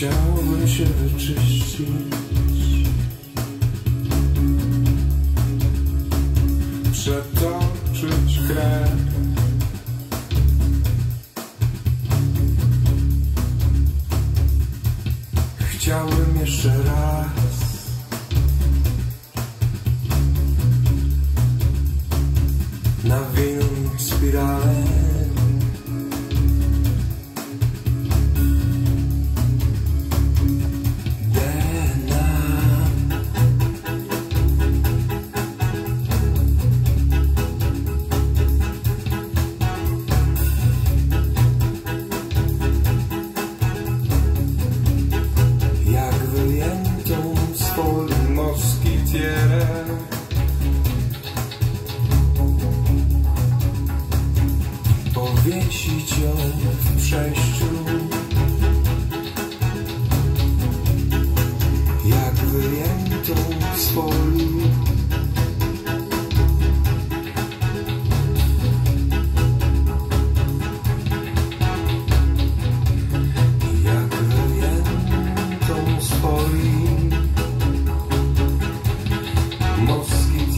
Chciałbym się wyczyścić. Przetoczyć krew. Chciałbym jeszcze raz. Nawinąć spiralę Wiesi cię w przejściu. Jak wyjętą z Jak poli. Moskit